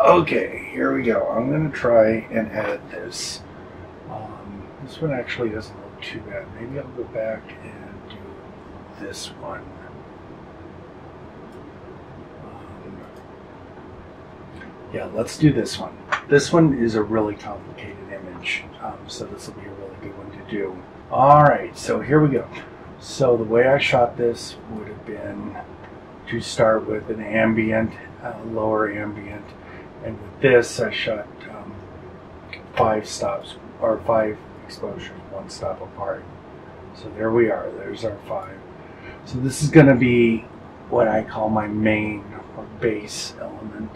Okay, here we go. I'm going to try and edit this. Um, this one actually doesn't look too bad. Maybe I'll go back and do this one. Um, yeah, let's do this one. This one is a really complicated image, um, so this will be a really good one to do. All right, so here we go. So the way I shot this would have been to start with an ambient, uh, lower ambient, and with this I shot um, five stops or five exposures, one stop apart. So there we are. There's our five. So this is going to be what I call my main or base element.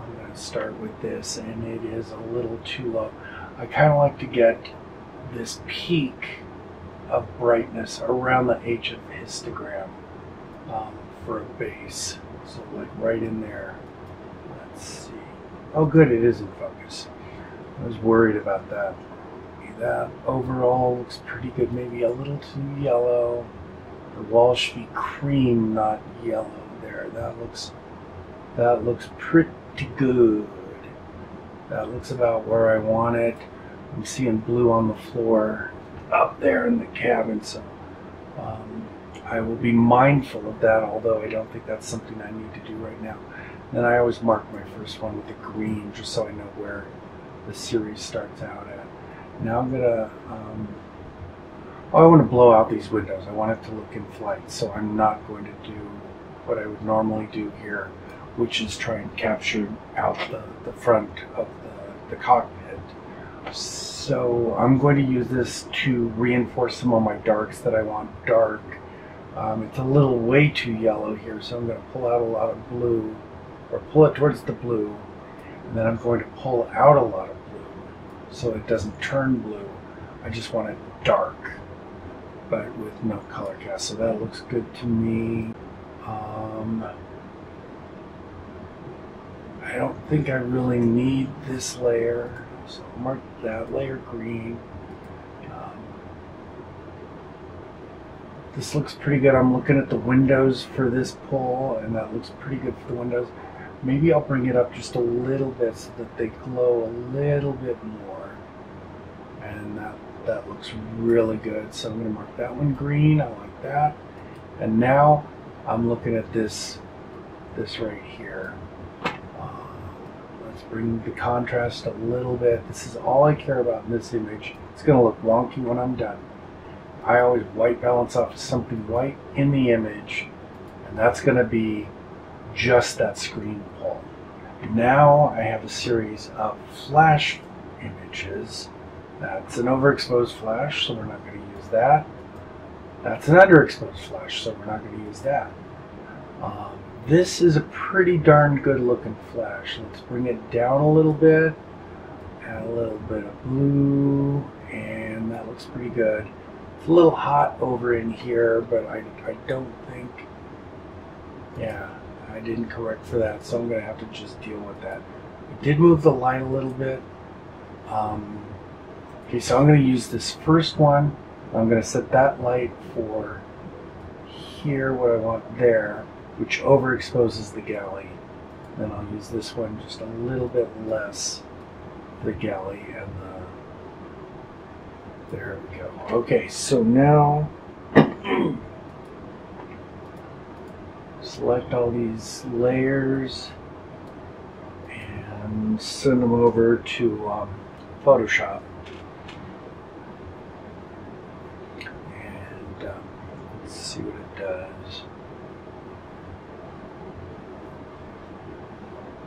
I'm going to start with this, and it is a little too low. I kind of like to get this peak of brightness around the H of histogram um, for a base. So like right in there. Let's see. Oh good, it is in focus. I was worried about that. That overall looks pretty good. Maybe a little too yellow. The wall should be cream, not yellow there. That looks that looks pretty good. That looks about where I want it. I'm seeing blue on the floor up there in the cabin, so um, I will be mindful of that, although I don't think that's something I need to do right now. Then I always mark my first one with a green, just so I know where the series starts out at. Now I'm gonna, um, oh, I want to blow out these windows. I want it to look in flight, so I'm not going to do what I would normally do here, which is try and capture out the, the front of the, the cockpit. So I'm going to use this to reinforce some of my darks that I want dark. Um, it's a little way too yellow here, so I'm going to pull out a lot of blue, or pull it towards the blue, and then I'm going to pull out a lot of blue so it doesn't turn blue. I just want it dark, but with no color cast. So that looks good to me. Um, I don't think I really need this layer. So I'll mark that layer green. Um, this looks pretty good. I'm looking at the windows for this pull, and that looks pretty good for the windows. Maybe I'll bring it up just a little bit so that they glow a little bit more. And that, that looks really good. So I'm going to mark that one green. I like that. And now I'm looking at this, this right here. Uh, let's bring the contrast a little bit. This is all I care about in this image. It's going to look wonky when I'm done. I always white balance off something white in the image, and that's going to be just that screen pull. Now I have a series of flash images. That's an overexposed flash, so we're not going to use that. That's an underexposed flash, so we're not going to use that. Um, this is a pretty darn good looking flash. Let's bring it down a little bit. Add a little bit of blue, and that looks pretty good. It's a little hot over in here, but I, I don't think, yeah, I didn't correct for that, so I'm going to have to just deal with that. I did move the line a little bit. Um, okay, so I'm going to use this first one. I'm going to set that light for here, what I want there which overexposes the galley. Then I'll use this one just a little bit less, the galley and the, there we go. Okay, so now select all these layers and send them over to um, Photoshop. And um, let's see what it does.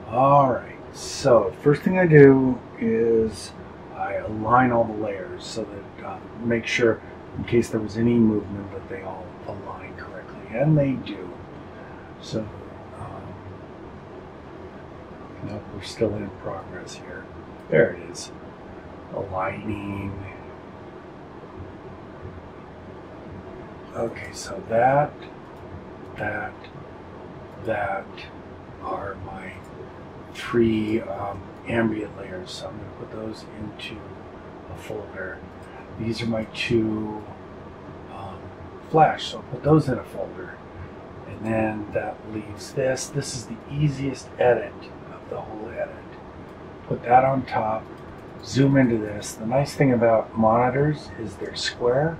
Alright, so first thing I do is I align all the layers so that uh, make sure in case there was any movement that they all align correctly, and they do. So, um, nope, we're still in progress here. There it is. Aligning. Okay, so that, that, that are my three um, ambient layers. So I'm going to put those into a folder. These are my two um, flash, so I'll put those in a folder. And then that leaves this. This is the easiest edit of the whole edit. Put that on top, zoom into this. The nice thing about monitors is they're square,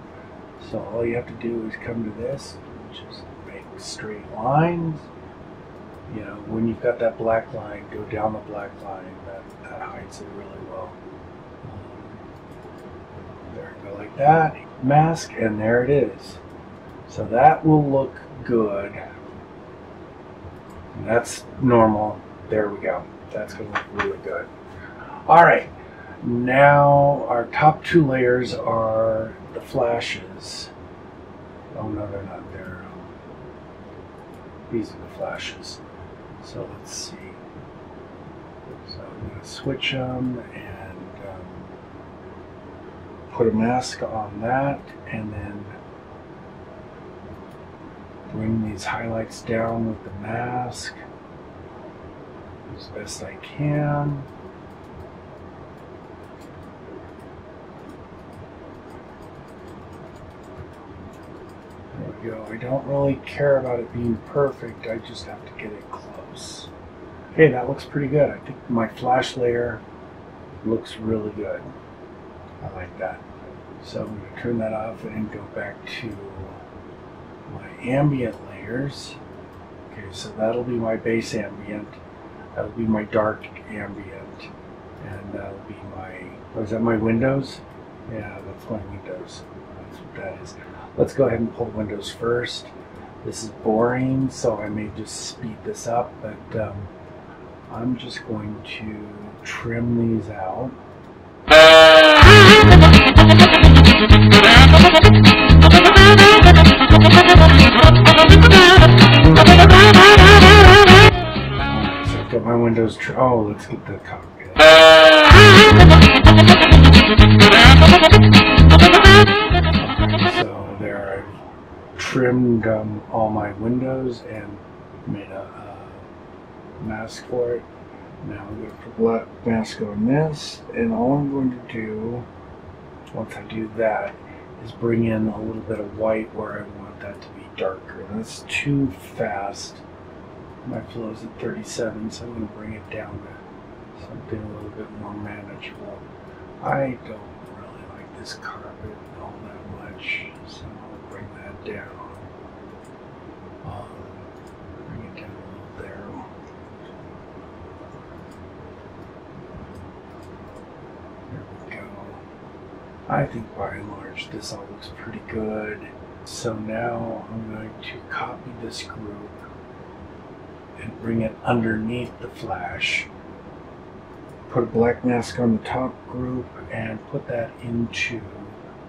so all you have to do is come to this, just make straight lines. You know, when you've got that black line, go down the black line. That, that hides it really well. There go, like that. Mask, and there it is. So that will look good. And that's normal. There we go. That's going to look really good. All right. Now our top two layers are the flashes. Oh no, they're not there. These are the flashes. So let's see. So I'm going to switch them and um, put a mask on that and then bring these highlights down with the mask as best I can. There we go. I don't really care about it being perfect. I just have to get it close. Okay, that looks pretty good. I think my flash layer looks really good. I like that. So I'm going to turn that off and go back to ambient layers. Okay, so that'll be my base ambient. That'll be my dark ambient. And that'll be my, oh, is that my windows? Yeah, that's my windows. That's what that is. Let's go ahead and pull windows first. This is boring, so I may just speed this up, but um, I'm just going to trim these out. I've got my windows. Oh, let's get the cockpit. So there, I've trimmed um, all my windows and made a, uh mask for it. Now I'm going to put black mask on this, and all I'm going to do once I do that is bring in a little bit of white where I want darker. That's too fast. My flow is at 37, so I'm going to bring it down to something a little bit more manageable. I don't really like this carpet all that much, so I'll bring that down. Um, bring it down there. There we go. I think by and large this all looks pretty good. So now I'm going to copy this group and bring it underneath the flash. Put a black mask on the top group and put that into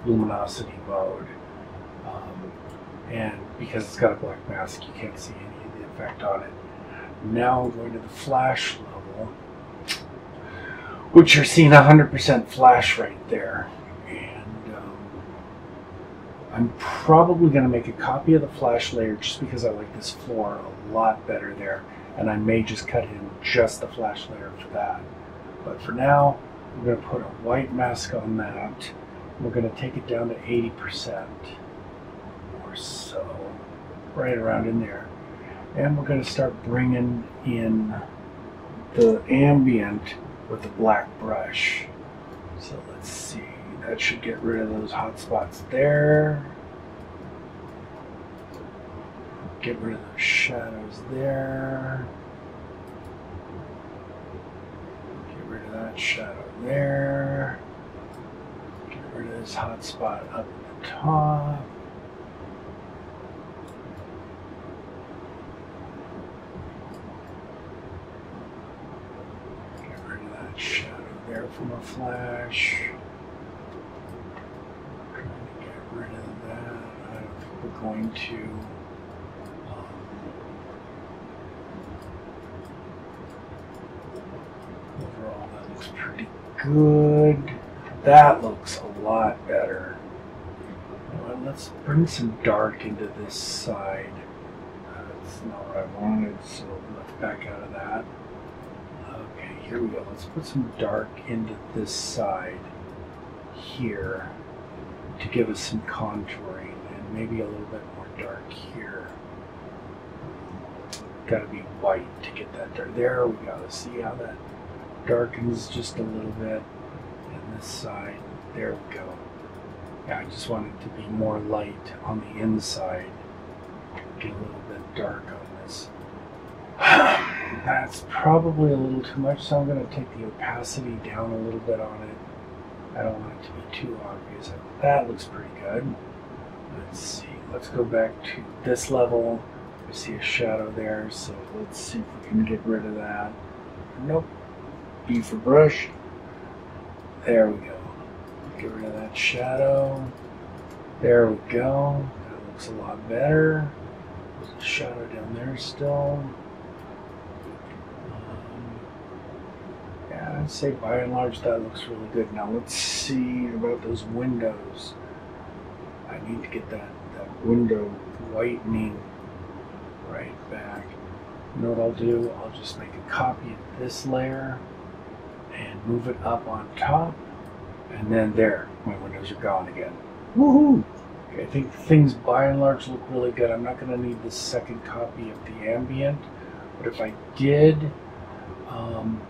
luminosity mode. Um, and because it's got a black mask, you can't see any of the effect on it. Now I'm going to the flash level, which you're seeing 100% flash right there. I'm probably going to make a copy of the flash layer just because I like this floor a lot better there. And I may just cut in just the flash layer for that. But for now, we're going to put a white mask on that. We're going to take it down to 80% or so, right around in there. And we're going to start bringing in the ambient with the black brush. So let's see, that should get rid of those hot spots there. Get rid of those shadows there. Get rid of that shadow there. Get rid of this hot spot up at the top. Get rid of that shadow there from a flash. Trying to get rid of that. I don't think we're going to. um, Overall, that looks pretty good. That looks a lot better. Let's bring some dark into this side. That's not what I wanted, so let's back out of that. Okay, here we go. Let's put some dark into this side here to give us some contouring maybe a little bit more dark here. got to be white to get that dark. There we go. See how that darkens just a little bit. And this side, there we go. Yeah, I just want it to be more light on the inside. Get a little bit dark on this. That's probably a little too much, so I'm going to take the opacity down a little bit on it. I don't want it to be too obvious. That looks pretty good. Let's see. Let's go back to this level. I see a shadow there, so let's see if we can get rid of that. Nope. B for brush. There we go. Get rid of that shadow. There we go. That looks a lot better. There's a shadow down there still. Um, yeah, I'd say by and large that looks really good. Now let's see about those windows. I need to get that, that window whitening right back. You know what I'll do? I'll just make a copy of this layer and move it up on top. And then there, my windows are gone again. Woohoo! Okay, I think things by and large look really good. I'm not going to need the second copy of the ambient, but if I did, um,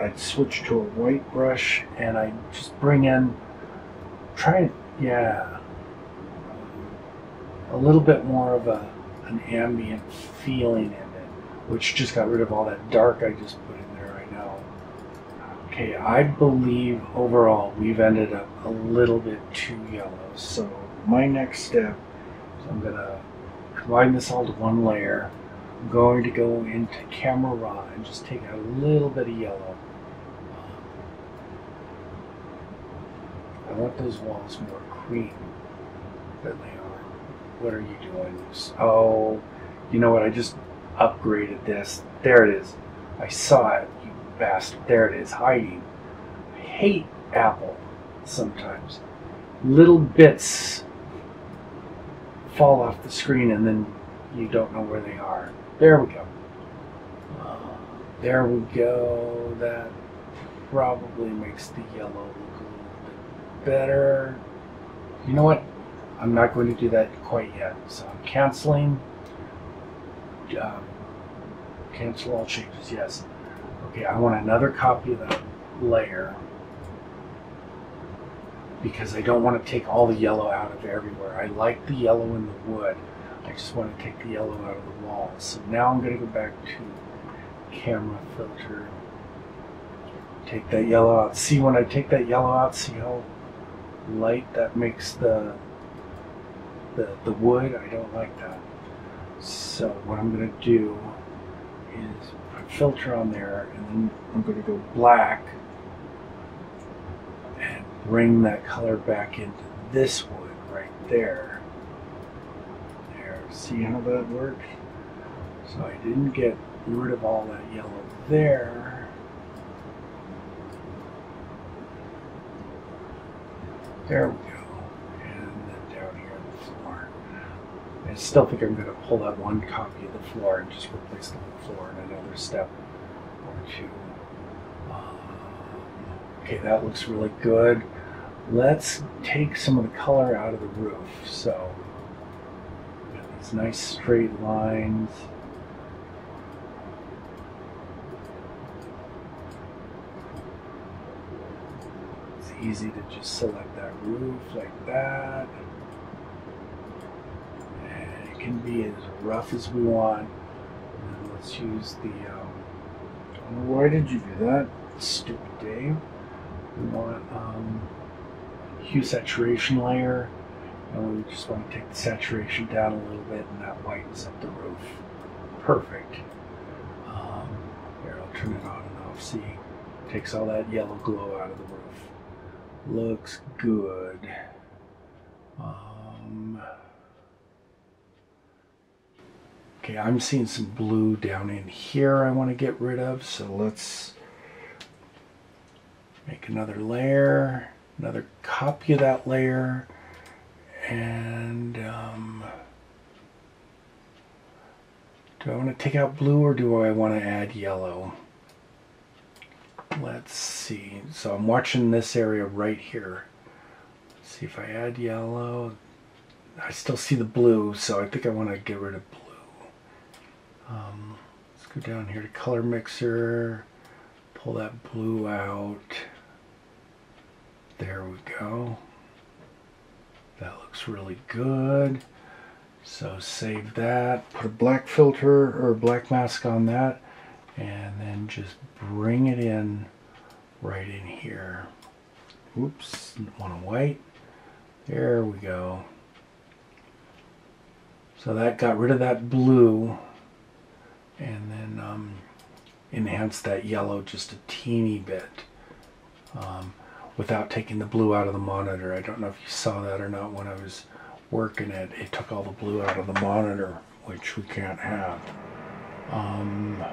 I'd switch to a white brush and I just bring in, try it, yeah, a little bit more of a an ambient feeling in it, which just got rid of all that dark I just put in there right now. Okay, I believe overall we've ended up a little bit too yellow. So my next step is I'm gonna combine this all to one layer. I'm going to go into camera raw and just take a little bit of yellow. I want those walls more cream are. What are you doing? Oh, you know what? I just upgraded this. There it is. I saw it, you bastard. There it is, hiding. I hate Apple sometimes. Little bits fall off the screen and then you don't know where they are. There we go. There we go. That probably makes the yellow look a little bit better. You know what? I'm not going to do that quite yet. So I'm canceling. Um, cancel all changes, yes. Okay, I want another copy of that layer because I don't want to take all the yellow out of everywhere. I like the yellow in the wood. I just want to take the yellow out of the walls. So now I'm going to go back to camera filter. Take that yellow out. See when I take that yellow out, see how light that makes the the, the wood. I don't like that. So what I'm going to do is put filter on there and then I'm going to go black and bring that color back into this wood right there. There, see how that works? So I didn't get rid of all that yellow there. There we go. I still think I'm going to pull that one copy of the floor and just replace the whole floor in another step or two. Um, okay, that looks really good. Let's take some of the color out of the roof. So, these nice straight lines. It's easy to just select that roof like that can be as rough as we want. And let's use the. Um, why did you do that, stupid Dave? We want um, hue saturation layer, and we just want to take the saturation down a little bit, and that whitens up the roof. Perfect. Um, here, I'll turn it on and off. See, takes all that yellow glow out of the roof. Looks good. Um, Okay, I'm seeing some blue down in here I want to get rid of, so let's make another layer, another copy of that layer, and um, do I want to take out blue or do I want to add yellow? Let's see. So I'm watching this area right here. Let's see if I add yellow. I still see the blue, so I think I want to get rid of. Um, let's go down here to color mixer, pull that blue out. There we go. That looks really good. So save that, put a black filter or black mask on that, and then just bring it in right in here. Oops, want a white. There we go. So that got rid of that blue and then um, enhanced that yellow just a teeny bit um, without taking the blue out of the monitor. I don't know if you saw that or not when I was working it. It took all the blue out of the monitor, which we can't have. Um,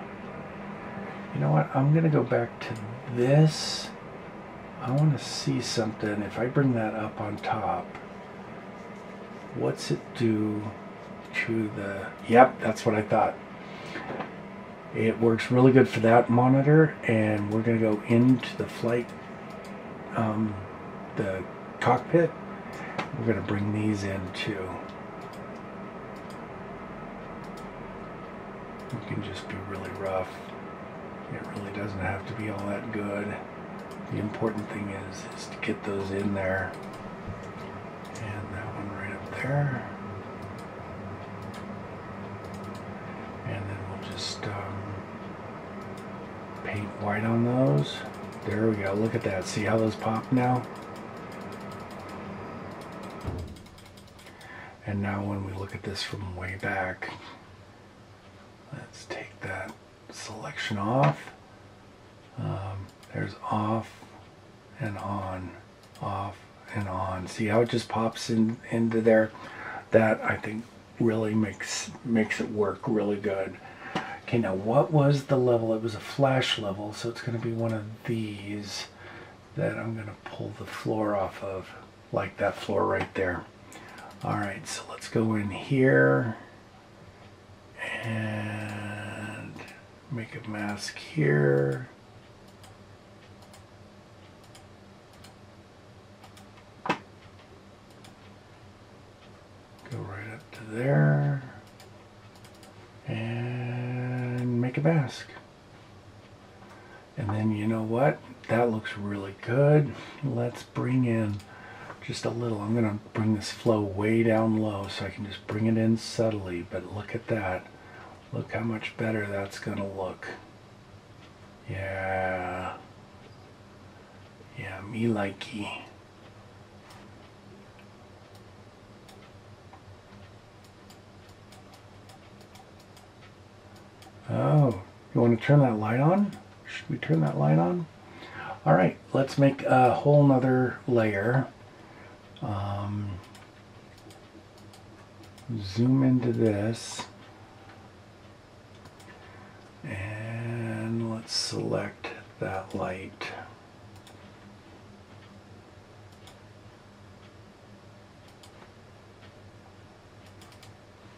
you know what? I'm going to go back to this. I want to see something. If I bring that up on top, what's it do to the... Yep, that's what I thought. It works really good for that monitor, and we're going to go into the flight, um, the cockpit. We're going to bring these in too. It can just be really rough. It really doesn't have to be all that good. The important thing is, is to get those in there. And that one right up there. And then we'll just um, paint white on those. There we go. Look at that. See how those pop now? And now when we look at this from way back, let's take that selection off. Um, there's off and on, off and on. See how it just pops in into there? That I think really makes makes it work really good. Okay, now what was the level? It was a flash level, so it's going to be one of these that I'm going to pull the floor off of, like that floor right there. All right, so let's go in here and make a mask here. Go right up to there and make a mask. And then you know what? That looks really good. Let's bring in just a little. I'm going to bring this flow way down low so I can just bring it in subtly. But look at that. Look how much better that's going to look. Yeah. Yeah, me likey. Oh, you want to turn that light on? Should we turn that light on? All right, let's make a whole nother layer. Um, zoom into this. And let's select that light.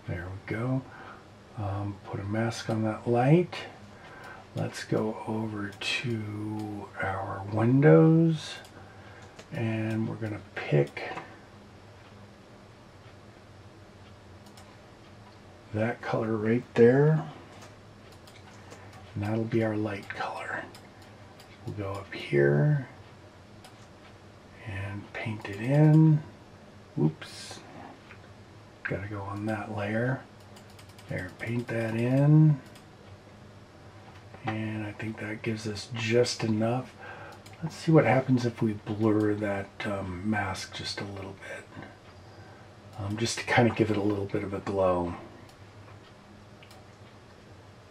There we go. Um, put a mask on that light. Let's go over to our windows and we're going to pick that color right there and that'll be our light color. We'll go up here and paint it in. Oops. Got to go on that layer. There, paint that in. And I think that gives us just enough. Let's see what happens if we blur that um, mask just a little bit. Um, just to kind of give it a little bit of a glow.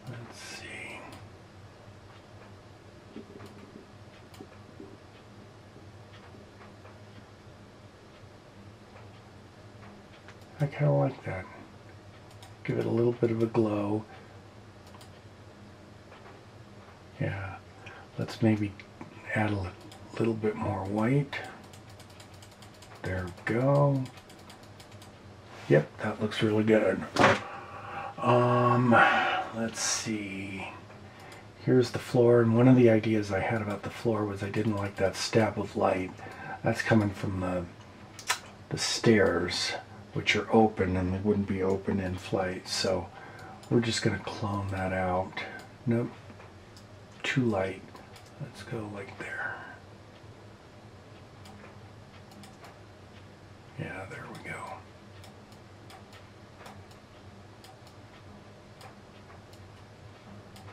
Let's see. I kind of like that give it a little bit of a glow. Yeah, let's maybe add a little bit more white. There we go. Yep, that looks really good. Um, let's see. Here's the floor, and one of the ideas I had about the floor was I didn't like that stab of light. That's coming from the, the stairs which are open and they wouldn't be open in flight. So We're just going to clone that out. Nope. Too light. Let's go like there. Yeah, there we go.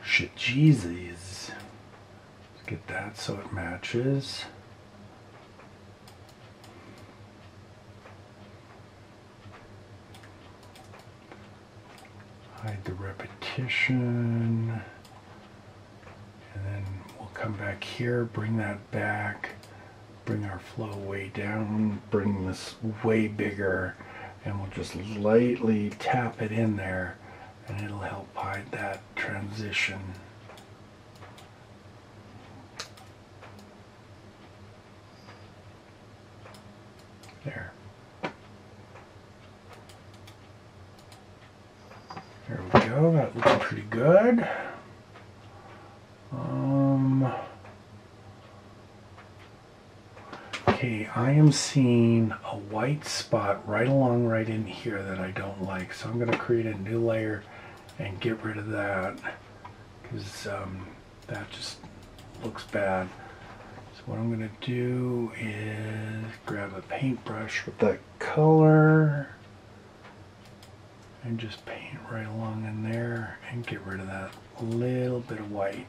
Shit, Jesus. Let's get that so it matches. Hide the repetition. And then we'll come back here bring that back bring our flow way down bring this way bigger and we'll just lightly tap it in there and it'll help hide that transition there There we go. That looks pretty good. Um, okay, I seeing a white spot right along right in here that I don't like. So I'm going to create a new layer and get rid of that because um, that just looks bad. So what I'm going to do is grab a paintbrush with that color and just paint right along in there and get rid of that little bit of white.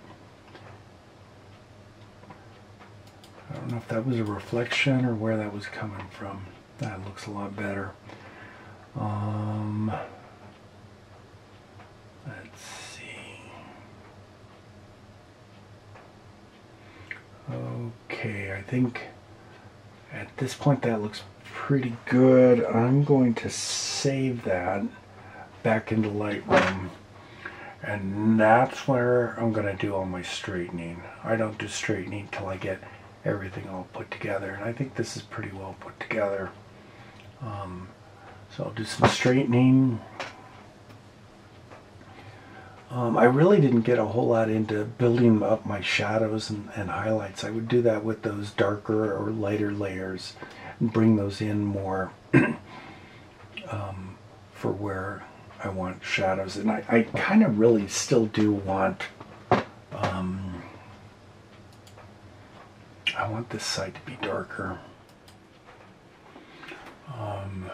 I don't know if that was a reflection or where that was coming from. That looks a lot better. Um, let's see. Okay, I think at this point that looks pretty good. I'm going to save that back into Lightroom. And that's where I'm going to do all my straightening. I don't do straightening till I get everything all put together. And I think this is pretty well put together. Um, so I'll do some straightening. Um, I really didn't get a whole lot into building up my shadows and, and highlights. I would do that with those darker or lighter layers and bring those in more um, for where I want shadows, and I, I kind of really still do want, um, I want this side to be darker. Um,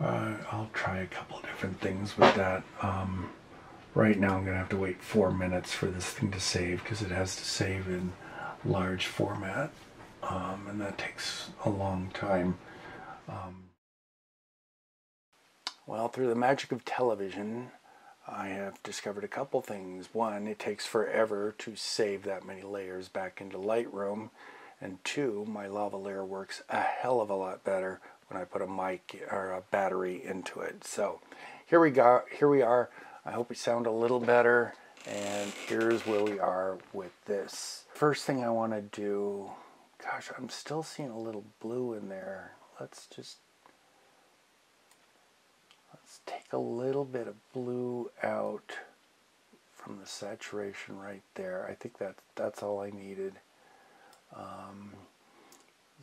uh, I'll try a couple different things with that. Um, right now I'm going to have to wait four minutes for this thing to save because it has to save in large format um, and that takes a long time. Um, well, through the magic of television, I have discovered a couple things. One, it takes forever to save that many layers back into Lightroom. And two, my lavalier works a hell of a lot better when I put a mic or a battery into it. So here we go. Here we are. I hope we sound a little better. And here's where we are with this. First thing I want to do Gosh, I'm still seeing a little blue in there. Let's just take a little bit of blue out from the saturation right there. I think that that's all I needed. Um,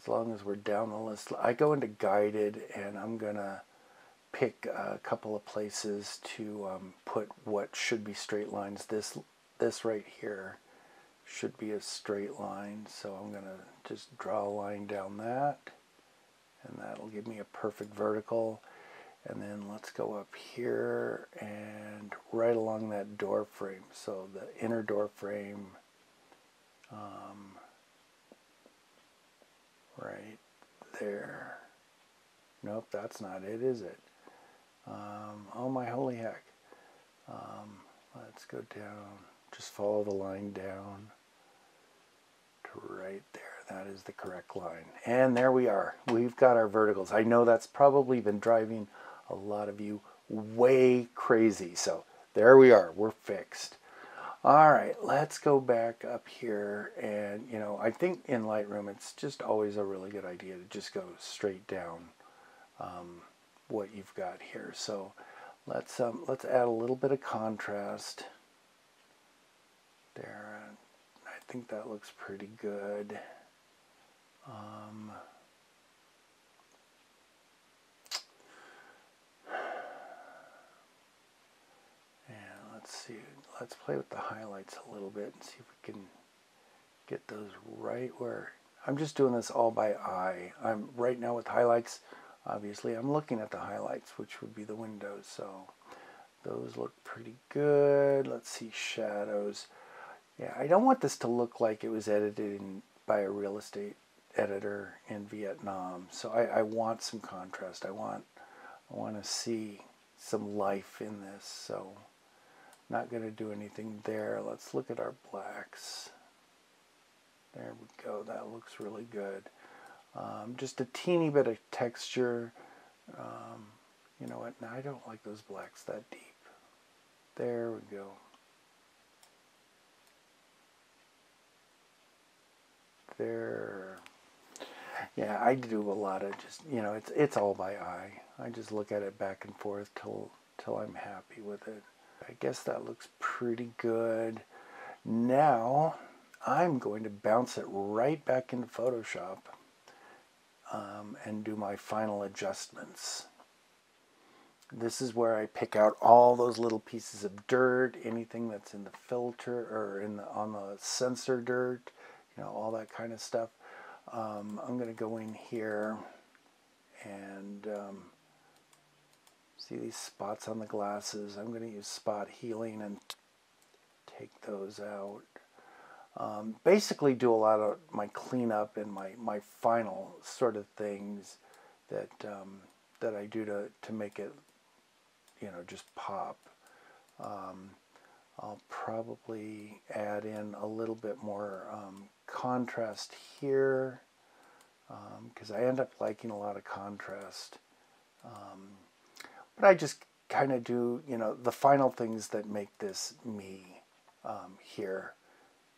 as long as we're down the list, I go into guided and I'm gonna pick a couple of places to um, put what should be straight lines. This this right here should be a straight line so I'm gonna just draw a line down that and that'll give me a perfect vertical and then let's go up here and right along that door frame so the inner door frame um, right there nope that's not it is it um, oh my holy heck um, let's go down just follow the line down to right there. That is the correct line. And there we are. We've got our verticals. I know that's probably been driving a lot of you way crazy. So there we are. We're fixed. All right, let's go back up here. And, you know, I think in Lightroom, it's just always a really good idea to just go straight down um, what you've got here. So let's, um, let's add a little bit of contrast there I think that looks pretty good. Um, let's see. Let's play with the highlights a little bit and see if we can get those right where I'm just doing this all by eye. I'm right now with highlights. Obviously, I'm looking at the highlights, which would be the windows. So those look pretty good. Let's see shadows. Yeah, I don't want this to look like it was edited in, by a real estate editor in Vietnam. So I, I want some contrast. I want I want to see some life in this. So not going to do anything there. Let's look at our blacks. There we go. That looks really good. Um, just a teeny bit of texture. Um, you know what? Now I don't like those blacks that deep. There we go. There. Yeah, I do a lot of just you know it's it's all by eye. I just look at it back and forth till till I'm happy with it. I guess that looks pretty good. Now I'm going to bounce it right back into Photoshop um, and do my final adjustments. This is where I pick out all those little pieces of dirt, anything that's in the filter or in the, on the sensor dirt, you know, all that kind of stuff. Um, I'm going to go in here and um, see these spots on the glasses. I'm going to use spot healing and take those out. Um, basically do a lot of my cleanup and my, my final sort of things that um, that I do to, to make it you know, just pop. Um, I'll probably add in a little bit more um, contrast here because um, I end up liking a lot of contrast. But I just kind of do, you know, the final things that make this me um, here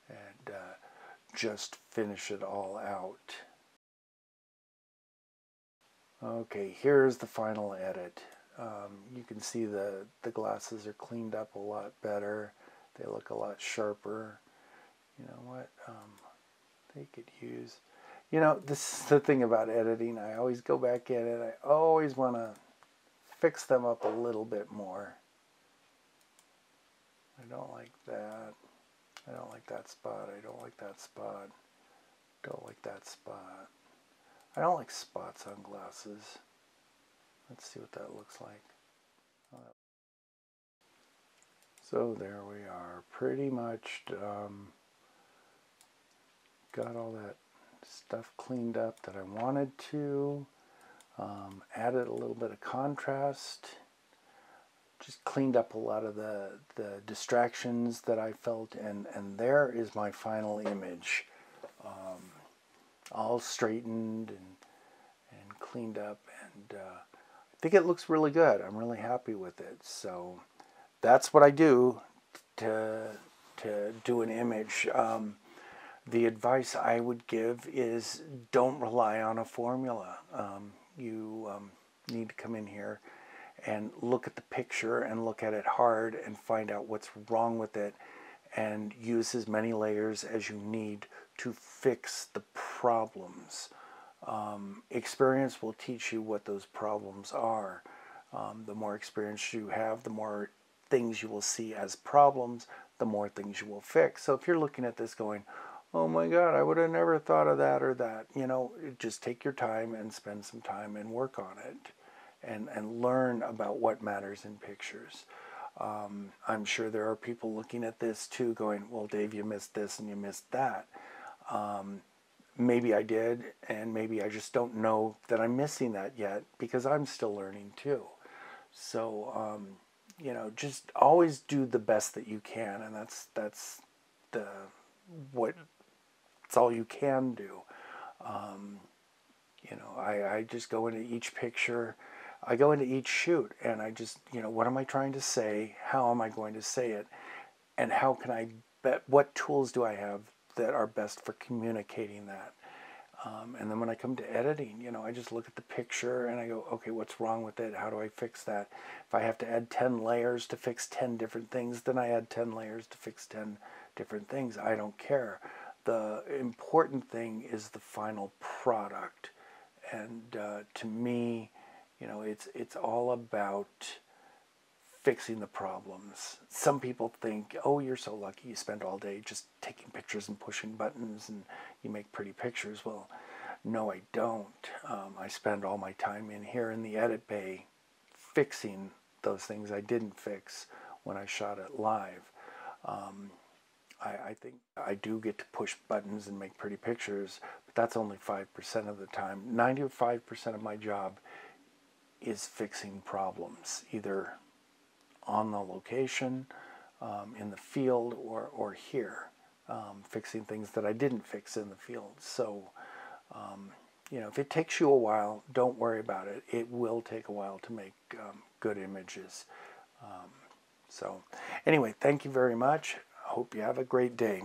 and uh, just finish it all out. Okay, here's the final edit. Um, you can see the, the glasses are cleaned up a lot better. They look a lot sharper. You know what? Um, they could use. You know, this is the thing about editing. I always go back in it. I always want to fix them up a little bit more. I don't like that. I don't like that spot. I don't like that spot. Don't like that spot. I don't like spots on glasses. Let's see what that looks like. So there we are, pretty much um, got all that stuff cleaned up that I wanted to. Um, added a little bit of contrast. Just cleaned up a lot of the, the distractions that I felt, and, and there is my final image. Um, all straightened and, and cleaned up, and uh, I think it looks really good. I'm really happy with it. So that's what I do to to do an image. Um, the advice I would give is don't rely on a formula. Um, you um, need to come in here and look at the picture and look at it hard and find out what's wrong with it and use as many layers as you need to fix the problems. Um, experience will teach you what those problems are. Um, the more experience you have, the more things you will see as problems, the more things you will fix. So if you're looking at this going, oh my God, I would have never thought of that or that, you know, just take your time and spend some time and work on it and, and learn about what matters in pictures. Um, I'm sure there are people looking at this too going, well, Dave, you missed this and you missed that. Um, maybe I did, and maybe I just don't know that I'm missing that yet because I'm still learning too. So, um, you know, just always do the best that you can, and that's that's the what it's all you can do. Um, you know, I, I just go into each picture, I go into each shoot, and I just, you know, what am I trying to say? How am I going to say it? And how can I bet? What tools do I have that are best for communicating that. Um, and then when I come to editing, you know, I just look at the picture and I go, okay, what's wrong with it? How do I fix that? If I have to add 10 layers to fix 10 different things, then I add 10 layers to fix 10 different things. I don't care. The important thing is the final product. And uh, to me, you know, it's, it's all about fixing the problems. Some people think, oh, you're so lucky you spend all day just taking pictures and pushing buttons and you make pretty pictures. Well, no, I don't. Um, I spend all my time in here in the edit bay fixing those things I didn't fix when I shot it live. Um, I, I, think I do get to push buttons and make pretty pictures, but that's only 5% of the time. 95% of my job is fixing problems, either on the location, um, in the field, or, or here, um, fixing things that I didn't fix in the field. So, um, you know, if it takes you a while, don't worry about it. It will take a while to make um, good images. Um, so, anyway, thank you very much. Hope you have a great day.